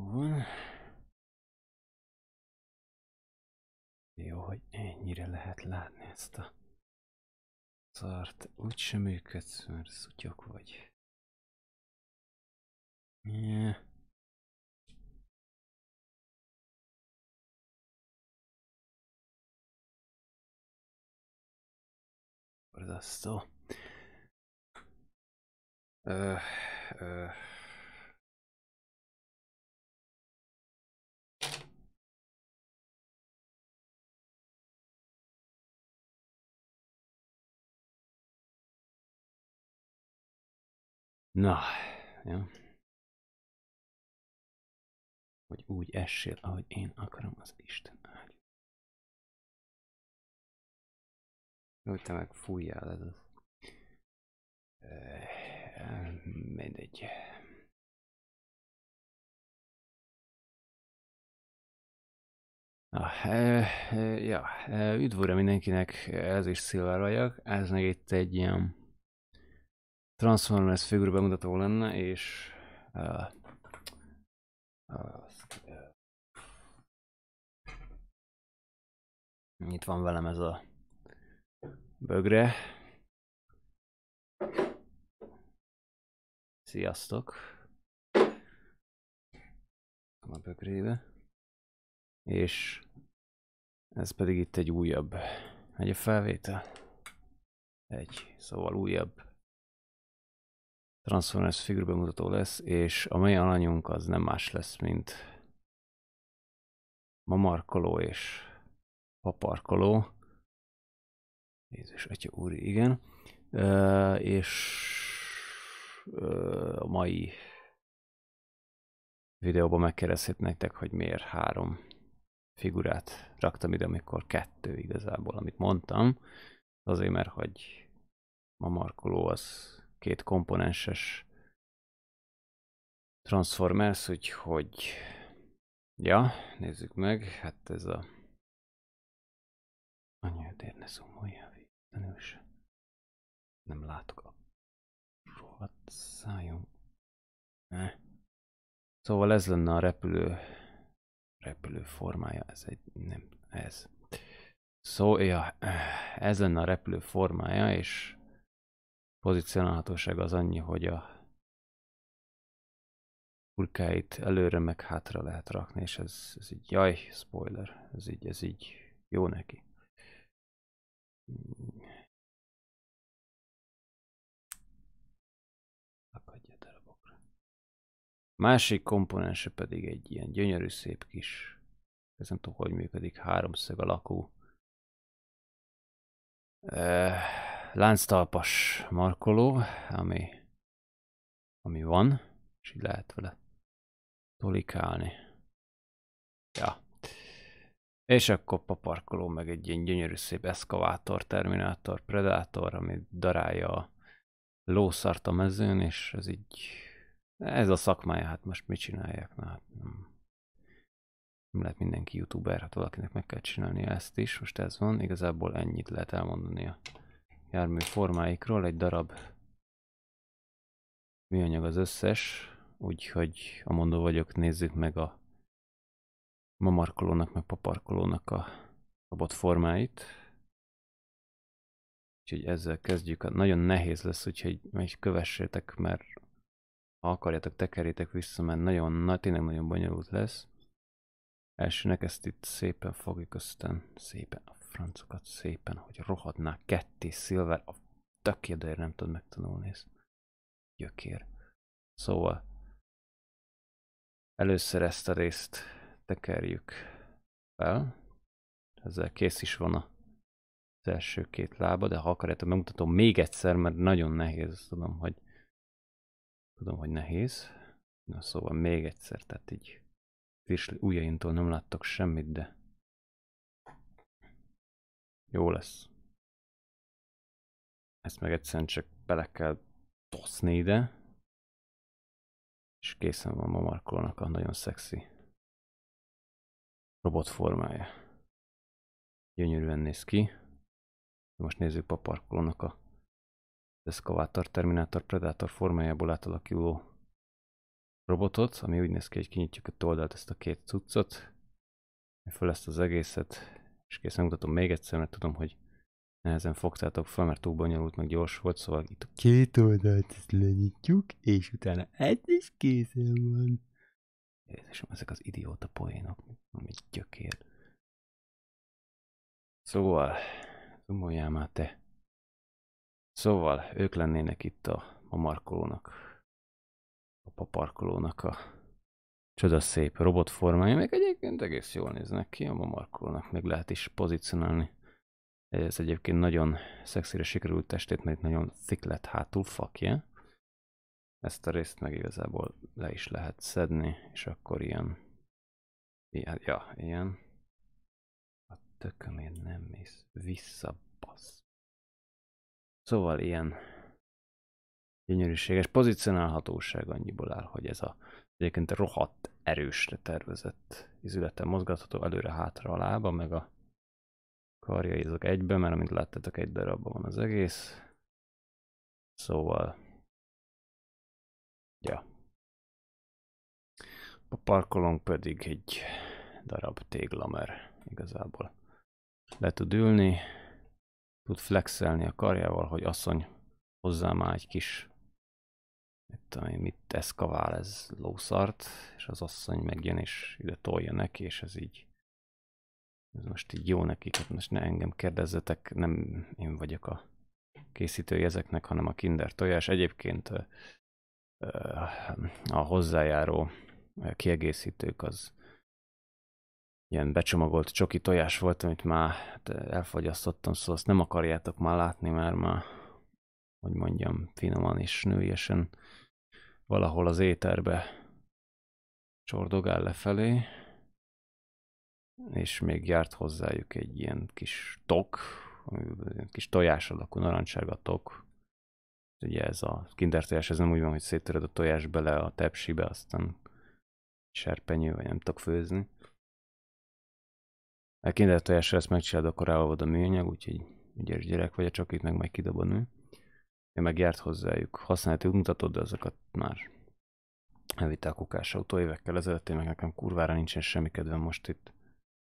Jó van. Jó, hogy ennyire lehet látni ezt a szart. Úgy sem működsz, mert szutyok vagy. Yeah. Borzasztó. Ö, ö. Na, jó. Hogy úgy essél, ahogy én akarom, az Isten áldja. Jó, te meg fújjál ez az. Mindegy. Na, e, e, ja, üdv mindenkinek, ez is Silver vagyok. Ez meg itt egy ilyen Transformers figura bemutató lenne, és uh, uh, itt van velem ez a bögre. Sziasztok! A bögrébe. És ez pedig itt egy újabb. Egy a felvétel. Egy, szóval újabb Transformers figura bemutató lesz, és a mai alanyunk az nem más lesz, mint mamarkoló és paparkoló. Jézus, atya úr, igen. Uh, és uh, a mai videóban megkérdezhet nektek, hogy miért három figurát raktam ide, amikor kettő igazából, amit mondtam. Azért, mert hogy mamarkoló az két komponenses Transformers, úgyhogy ja, nézzük meg, hát ez a anyát érne szomolja, végtelenül se. Nem látok a rohadt szájon. Ne. Szóval ez lenne a repülő repülő formája, ez egy, nem, ez. Szó, ja, ez lenne a repülő formája, és pozícionálhatóság az annyi, hogy a urkáit előre meg hátra lehet rakni, és ez, ez így, jaj, spoiler, ez így, ez így jó neki. Akadja darabokra. Másik komponense pedig egy ilyen gyönyörű szép kis, ez nem tudom, hogy működik, háromszög alakú. Uh, lánctalpas markoló, ami, ami van, és így lehet vele tolikálni. Ja. És akkor paparkoló, meg egy ilyen gyönyörű szép eszkavátor, terminátor, predátor, ami darálja a lószart a mezőn, és ez így, ez a szakmája, hát most mit csinálják? Na, hát nem, nem lehet mindenki youtuber, hát valakinek meg kell csinálnia ezt is, most ez van, igazából ennyit lehet elmondani a jármű formáikról, egy darab műanyag az összes, úgyhogy a mondó vagyok, nézzük meg a mamarkolónak, meg paparkolónak a robot formáit. Úgyhogy ezzel kezdjük. Nagyon nehéz lesz, úgyhogy meg kövessétek, mert ha akarjátok, tekerjétek vissza, mert nagyon, na, tényleg nagyon bonyolult lesz. Elsőnek ezt itt szépen fogjuk, aztán szépen a francokat szépen, hogy rohadná ketté Silver, a tökérdőért nem tud megtanulni ezt. Gyökér. Szóval először ezt a részt tekerjük fel. Ezzel kész is van az első két lába, de ha akarjátok, megmutatom még egyszer, mert nagyon nehéz, tudom, hogy tudom, hogy nehéz. Na szóval még egyszer, tehát így Virsli ujjaintól nem láttok semmit, de jó lesz. Ezt meg egyszerűen csak bele kell toszni ide. És készen van ma Markolónak a nagyon szexi robot formája. Gyönyörűen néz ki. Most nézzük Paparkolónak a Excavator Terminator Predator formájából átalakuló robotot, ami úgy néz ki, hogy kinyitjuk a oldalt ezt a két cuccot, föl ezt az egészet, és készen mutatom még egyszer, mert tudom, hogy nehezen fogtátok fel, mert túl bonyolult, meg gyors volt, szóval itt a két oldalt lenyitjuk, és utána ez is készen van. Jézusom, ezek az idióta poénok, ami gyökér. Szóval, zomoljál már te. Szóval, ők lennének itt a, a markolónak, a paparkolónak a csoda szép robotformája, meg egyébként egész jól néznek ki, a markolónak még lehet is pozícionálni. Ez egyébként nagyon szexire sikerült testét, mert itt nagyon thick lett hátul fakja. Ezt a részt meg igazából le is lehet szedni, és akkor ilyen, ilyen ja, ilyen. A tökömért nem mész vissza, bassz. Szóval ilyen gyönyörűséges pozicionálhatóság annyiból áll, hogy ez a egyébként rohadt erősre tervezett izületen mozgatható előre-hátra a lába, meg a karjai azok egyben, mert amint láttátok egy darabban van az egész. Szóval Ja. A parkolónk pedig egy darab tégla, mert igazából le tud ülni, tud flexelni a karjával, hogy asszony hozzá már egy kis mit tudom én, mit eszkavál ez lószart, és az asszony megjön és ide tolja neki, és ez így ez most így jó nekik, hát most ne engem kérdezzetek, nem én vagyok a készítője ezeknek, hanem a Kinder tojás. Egyébként a hozzájáró kiegészítők az ilyen becsomagolt csoki tojás volt, amit már hát, elfogyasztottam, szóval azt nem akarjátok már látni, mert már, hogy mondjam, finoman és nőiesen valahol az éterbe csordogál lefelé, és még járt hozzájuk egy ilyen kis tok, kis tojás alakú narancsága tok, ugye ez a kinder tojás, ez nem úgy van, hogy széttöröd a tojás bele a tepsibe, aztán serpenyő, vagy nem tudok főzni. A kinder tojásra ezt megcsinálod, akkor ráolvad a műanyag, úgyhogy ügyes gyerek vagy, csak itt meg majd kidob a. Én meg járt hozzájuk. Használati mutatod, de azokat már elvitte a kukás autó évekkel ezelőtt, én meg nekem kurvára nincsen semmi kedvem most itt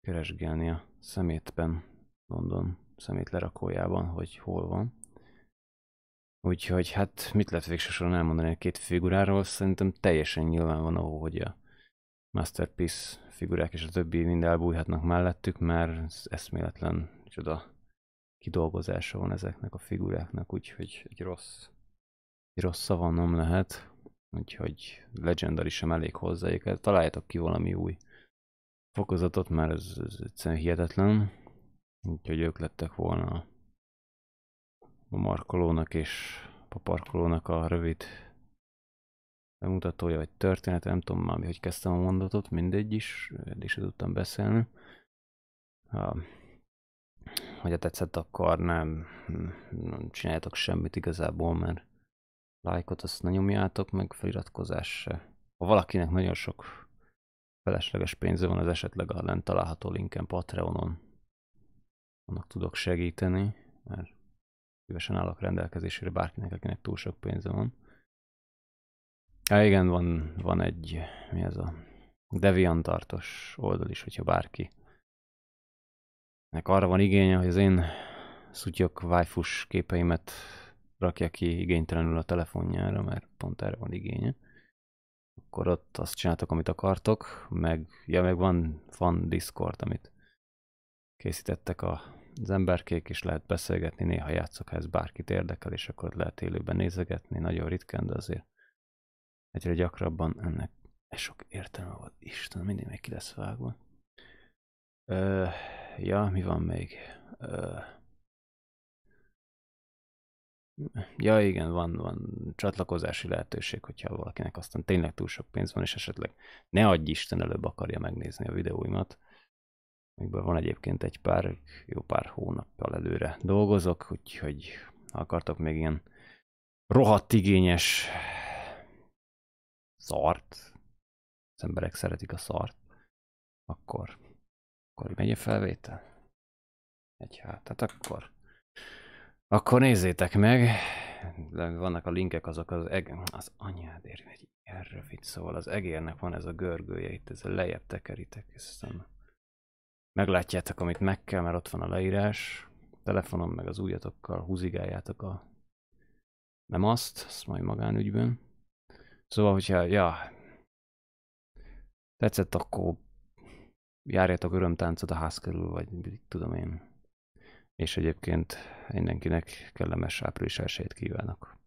keresgélni a szemétben, London szemét lerakójában, hogy hol van. Úgyhogy hát mit lehet végsősorban elmondani a két figuráról? Szerintem teljesen nyilván van ahol, hogy a Masterpiece figurák és a többi mind elbújhatnak mellettük, mert eszméletlen csoda kidolgozása van ezeknek a figuráknak, úgyhogy egy rossz, egy rossz nem lehet. Úgyhogy Legendary sem elég hozzájuk. Találjátok ki valami új fokozatot, mert ez, ez egyszerűen hihetetlen. Úgyhogy ők lettek volna a markolónak és a parkolónak a rövid bemutatója, vagy történet, nem tudom már, hogy kezdtem a mondatot, mindegy is, eddig is tudtam beszélni. Ha, hogyha tetszett, akkor nem, nem csináljátok semmit igazából, mert lájkot azt ne nyomjátok, meg feliratkozás se. Ha valakinek nagyon sok felesleges pénze van, az esetleg a lent található linken Patreonon. Annak tudok segíteni, mert szívesen állok rendelkezésére bárkinek, akinek túl sok pénze van. Ja, igen, van, van egy, mi ez a Deviantartos oldal is, hogyha bárki nek arra van igénye, hogy az én szutyok vájfus képeimet rakja ki igénytelenül a telefonjára, mert pont erre van igénye. Akkor ott azt csináltok, amit akartok, meg, ja, meg van, van Discord, amit készítettek a az emberkék, is lehet beszélgetni, néha játszok, ha ez bárkit érdekel, és akkor lehet élőben nézegetni, nagyon ritkán, de azért egyre gyakrabban ennek sok értelme volt. Isten, mindig még ki lesz vágva. Ö, ja, mi van még? Ja, igen, van, van csatlakozási lehetőség, hogyha valakinek aztán tényleg túl sok pénz van, és esetleg ne adj Isten előbb akarja megnézni a videóimat, Amikből van egyébként egy pár, jó pár hónappal előre dolgozok, úgyhogy ha akartok még ilyen rohadt igényes szart, az emberek szeretik a szart, akkor, akkor megy a felvétel? Egy hát, tehát akkor, akkor nézzétek meg, vannak a linkek, azok az, eg, az anyádért egy erre fit, szóval az egérnek van ez a görgője, itt ez a lejjebb tekeritek, aztán meglátjátok, amit meg kell, mert ott van a leírás. Telefonon meg az újatokkal húzigáljátok a nem azt, azt majd magánügyben. Szóval, hogyha, ja, tetszett, akkor járjátok örömtáncot a ház körül, vagy tudom én. És egyébként mindenkinek kellemes április elsőt kívánok.